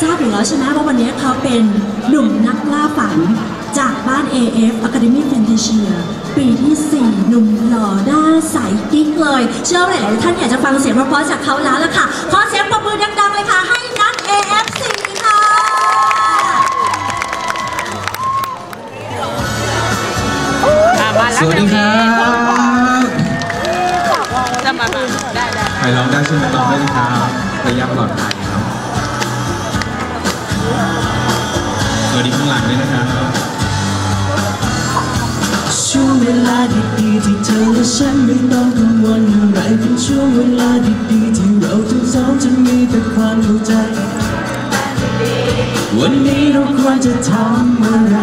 ทราบอยู่แล้วใช่ไหมว่าวันนี้เขาเป็นหนุ่มนักล่าฝัน จากบ้าน AF Academy Fantasia ปีที่ 4 หนุ่มหล่อหน้าใสกิ๊กเลย เชื่อว่าหลายๆท่านอยากจะฟังเสียงเพราะๆจากเขาแล้วล่ะค่ะ ขอเสียงปรบมือดังๆเลยค่ะ ให้นัก AF4 ค่ะ อะมาแล้วสวัสดีครับจะมามาได้ได้ใครร้องได้ช่วยร้องด้วยนะครับระยะปลอดภัย หลังด้นะครับช่วงเวลาดีๆที่เธอและฉันไม่ต้องกังวลอะไรเป็นช่วงเวลาดีๆที่เราทั้งสองจะมีแต่ความเข้าใจ วันนี้เราควรจะทำอะไร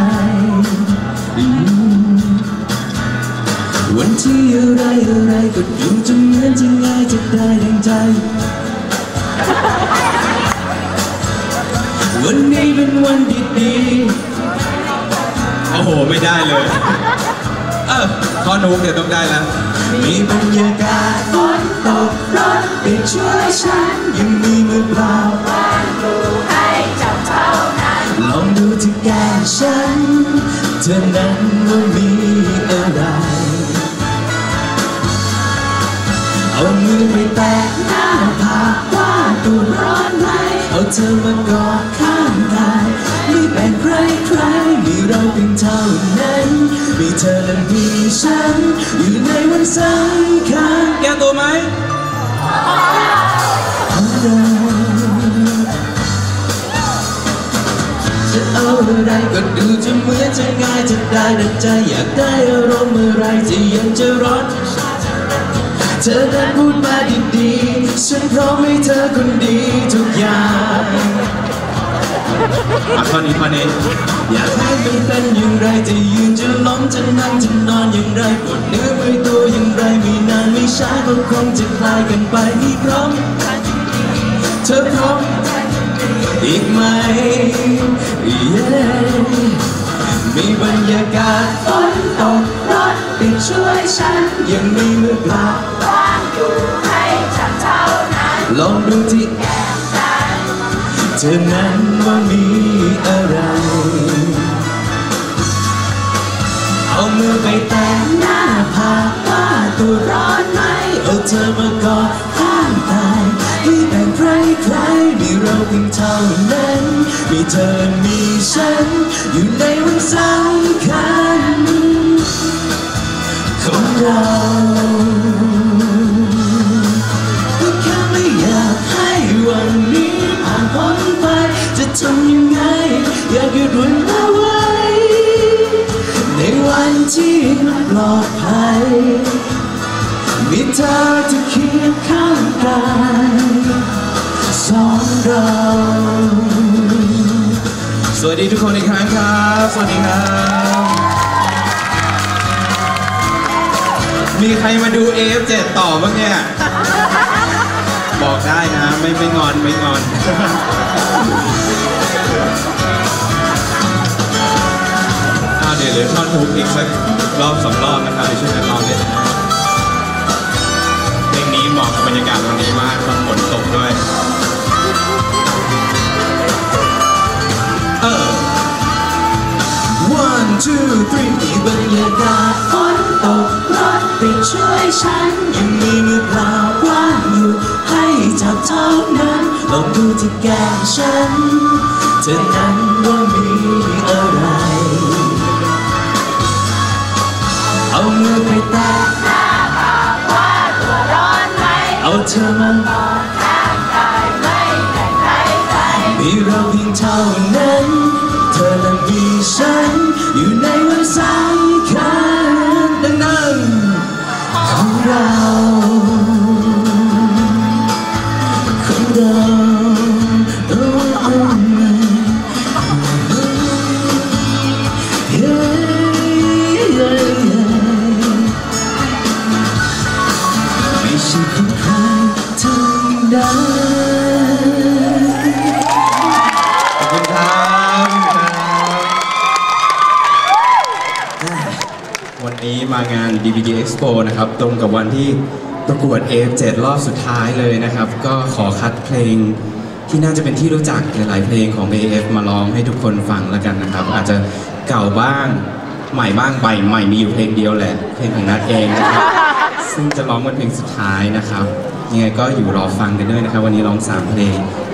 วันที่อะไรอะไรก็ดูจะเหมือนจะง่ายจะได้ดังใจ วันนี้เป็นวันดีๆโอ้โห ไม่ได้เลย เออข้อนุ๊กเดี๋ยวต้องได้แล้ว มีบรรยากาศฝนตกรถติดช่วยฉัน ยังมีมือเปล่านั้น ลองดูที่แก้มฉัน เธอนั้นว่ามีอะไร เอามือไปแตะหน้าผากว่าตัวร้อน เธอมากอดข้างกายไม่แบ่งใครใครมีเราเพียงเท่านั้น มีเธอและมีฉัน อยู่ในวันสำคัญแกตัวไหมของเราจะเอาอะไรก็ดูจะเหมือนจะง่ายจะได้ดังใจอยากได้อารมณ์เมื่อไรจะยังจะร้อนเธอนั้นพูดมาดีๆฉันพร้อมให้เธอคน อนี้ข้อนี้ อยากให้เป็นเป็นอย่างไรจะยืนจะล้มจะนั่งจะนอนอย่างไรปวดเนื้อเมื่อยตัวอย่างไรไม่นานไม่ช้าก็คงจะคลายกันไปนี่พร้อมเธอพร้อมอีกไหมเย้มีบรรยากาศฝนตกรถติดช่วยฉัน ยังมีมือเปล่าว่างอยู่ให้จับเท่านั้นลองดูที่แก้มฉัน เธอนั้นว่ามีอะไร เอามือไปแตะหน้าผากว่าตัวร้อนไหมเอาเธอมากอดข้างกายไม่แบ่งใครใครมีเราเพียงเท่านั้น มีเธอมีฉัน อยู่ในวันสำคัญของเรา ทำยังไง อยากหยุดวันเอาไว้ ในวันที่ปลอดภัย มีเธอจะเคียงข้างกายสองเราสวัสดีทุกคนอีกครั้งครับ สวัสดีครับ มีใครมาดู AF7 ต่อบ้างเนี่ย บอกได้นะ ไม่ไม่งอนไม่งอน เดี๋ยเหลือท่อนฮุกอีกสักรอบสองรอบนะครับเดี๋ยวช่วยกันร้องเลยเพลงนี้เหมาะกับบรรยากาศวันนี้มากตอนฝนตกด้วย เออ one two three บรรยากาศฝนตกรถติดช่วยฉันยังมีมือเปล่าว่างอยู่ให้จับเท่านั้นลองดูที่แก้มฉันเธอนั้นว่า เอามือไปแตะหน้าผากว่าตัวร้อนไหมเอาเธอมากอดข้างกายไม่แต่ใครใครมีเราเพียงเท่านั้น เธอและมีฉันอยู่ในวันสาร์ DVD Expo นะครับตรงกับวันที่ประกวด F7 รอบสุดท้ายเลยนะครับ ก็ขอคัดเพลงที่น่าจะเป็นที่รู้จักหลายๆเพลงของ AF มาร้องให้ทุกคนฟังแล้วกันนะครับ อาจจะเก่าบ้างใหม่บ้างใบใหม่มีอยู่เพลงเดียวแหละ เพลงของนัดเองนะครับ ซึ่งจะร้องเป็นเพลงสุดท้ายนะครับ ยังไงก็อยู่รอฟังกันด้วยนะครับ วันนี้ร้องสามเพลง